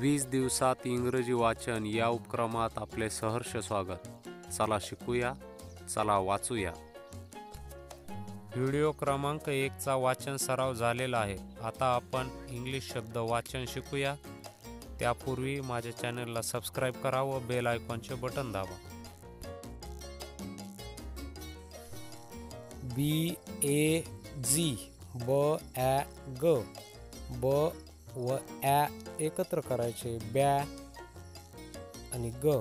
वीस दिवसात इंग्रजी वाचन या उपक्रमात आपले सहर्ष स्वागत. चला शिकूया चला वाचूया. व्हिडिओ क्रमांक एकचा वाचन सराव झालेला आहे. आता आपण इंग्लिश शब्द वाचन शिकूया. त्यापूर्वी माझ्या चॅनलला सबस्क्राईब करा व बेल आयकॉनचे बटन दाबा. बी ए जी ब ॲ ग ब व ॲ एकत्र करायचे. बॅ आणि ग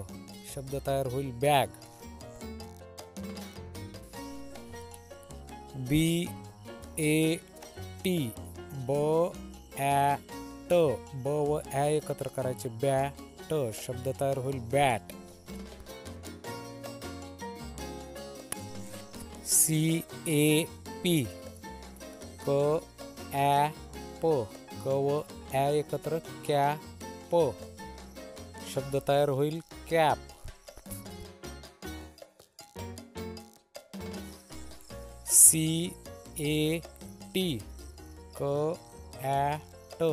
शब्द तयार होईल बॅग. बी ए टी ब ॲ ट ब व ॲ एकत्र करायचे. बॅ ट शब्द तयार होईल बॅट. सी ए पी क ॲ प क व ॲ एकत्र कॅ प. शब्द तयार होईल कॅप. C A T. क ॲ ट.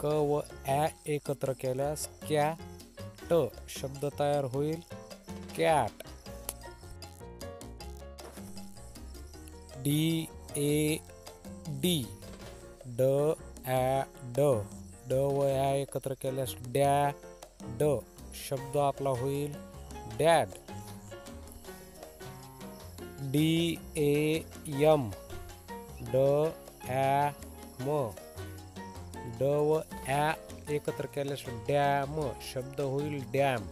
क व ॲ एकत्र केल्यास कॅ ट. शब्द तयार होईल कॅट. D A D. ड ॲ ड. ड व ॲ एकत्र केल्यास डॅ, ड. शब्द आपला होईल डॅड. डी, ए, यम. ड ॲ म. ड व ॲ एकत्र केल्यास डॅम शब्द होईल डॅम.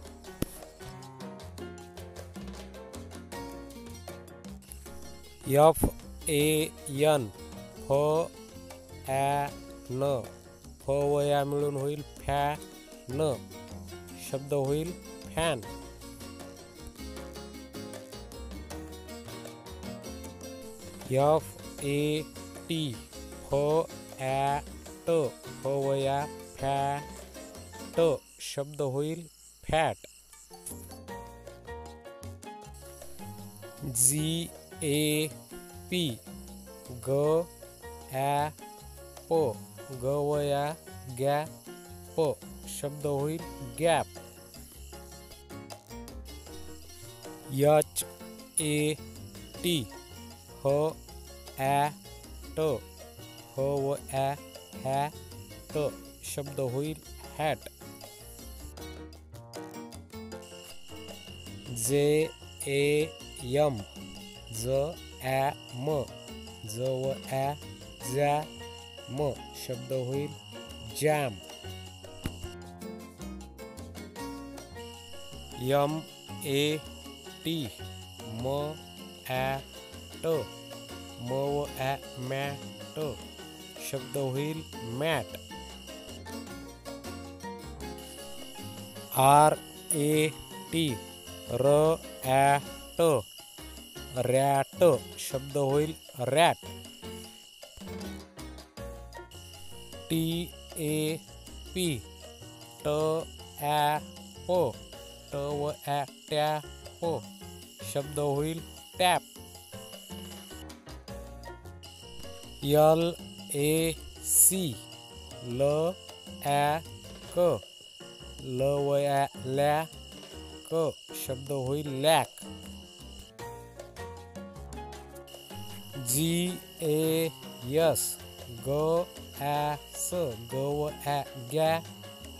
एफ़ ए एन फ ॲ न या मिळून होईल फॅ, न, शब्द होईल फॅन. एफ़ ए, टी, फ ॲ ट, फ व या फॅ, ट, शब्द होईल फॅट. जी ए, पी, ग ॲ प. गवया गॅ प शब्द होईल गॅप. यच ए टी ह ॲ ट ह व ॲ हॅ ट शब्द होईल हॅट. जे ए यम ज ॲ म ज व ॲ ज्या म शब्द होईल जॅम. यम ए टी म ॲ ट. म व ॲ मॅ शब्द होईल मॅट. आर ए टी र ॲ ट. रॅट. शब्द होईल rat. टी ए पी ट ॲ प ट व ॲ टॅ प शब्द होईल टॅप यल ए सी ल ॲ क ल व ॲ लॅ क शब्द होईल लॅक जी ए यस ग ॲ स ग व ॲ गॅ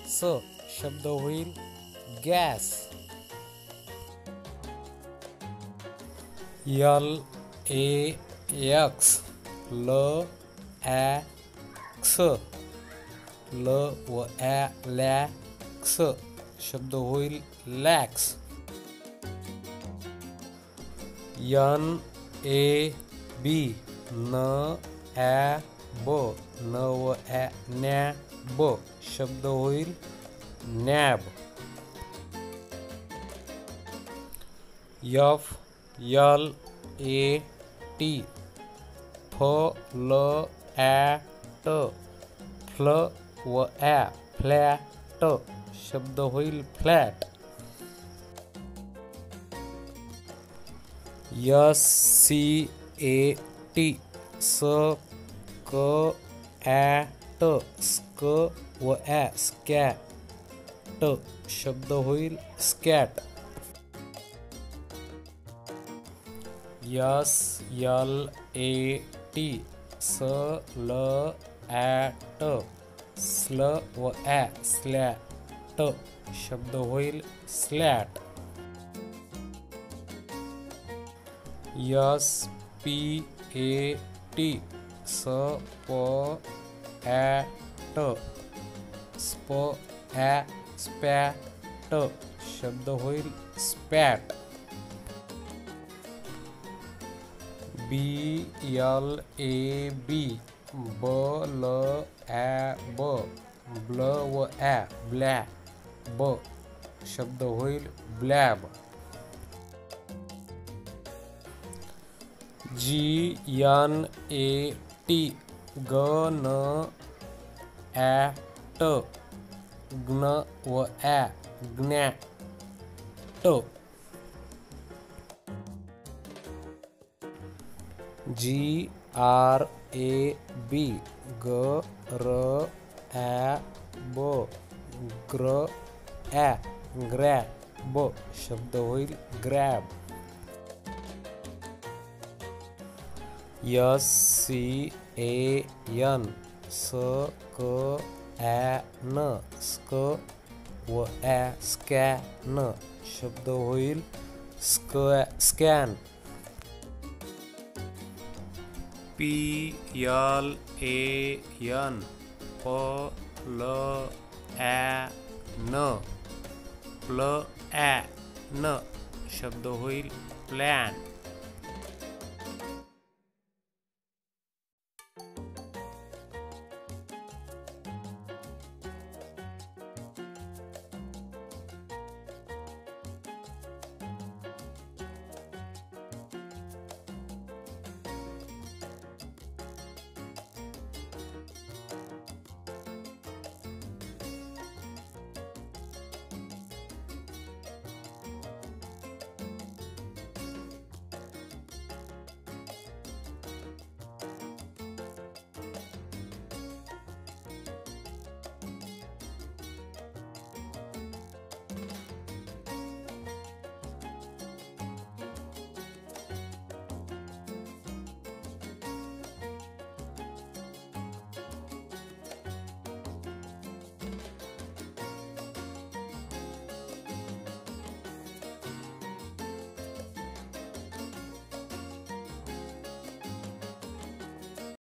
स शब्द होईल गॅस यल ए एक्स ल ॲ क्स ल व ॲ लॅक्स शब्द होईल लॅक्स यन ए बी न ॲ ब न व ॲ न्या ब शब्द होईल nab F L A T फ ल ॲ ट फ्ल व ॲ फ्लॅट शब्द होईल flat S C A T स ॲट स्क व ॲ स्कॅट शब्द होईल scat S L A T स ल ॲट स्ल व ॲ स्लॅट शब्द होईल slat S P A T स प ॲट स्प ॲ स्पॅट शब्द होईल स्पॅट बी यल ए बी ब ल ॲ ब ब्ल व ॲ ब्लॅ ब शब्द होईल ब्लॅब जी यन ए टी ग न ॲ ट ग्न व ॲ ग्नॅट जी आर ए बी ग र ॲ ब ग्र ॲ ग्रॅब शब्द होईल ग्रॅब यस सी ए यन स क ॲ न स्क व ॲ स्कॅन शब्द होईल स्क स्कॅन पी यल ए यन प ल ॲ न प्ल ॲ न शब्द होईल प्लॅन